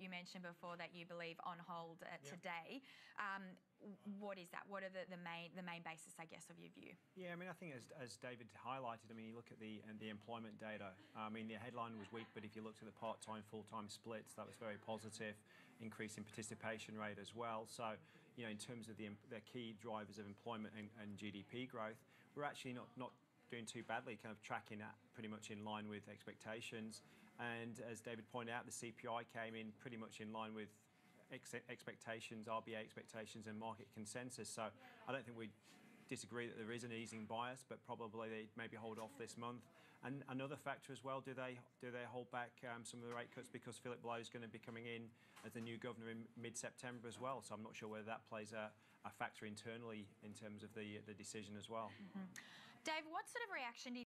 you mentioned before that you believe on hold uh, today. Um, what is that? What are the, the main the main basis, I guess, of your view? Yeah, I mean, I think as, as David highlighted, I mean, you look at the the employment data. I mean, the headline was weak, but if you looked at the part-time, full-time splits, that was very positive. Increase in participation rate as well. So, you know, in terms of the the key drivers of employment and, and GDP growth, we're actually not not doing too badly, kind of tracking that pretty much in line with expectations. And as David pointed out, the CPI came in pretty much in line with ex expectations, RBA expectations, and market consensus. So I don't think we disagree that there is an easing bias, but probably they maybe hold off this month. And another factor as well, do they do they hold back um, some of the rate cuts because Philip Lowe is going to be coming in as the new governor in mid-September as well? So I'm not sure whether that plays a, a factor internally in terms of the the decision as well. Mm -hmm. Dave, what sort of reaction you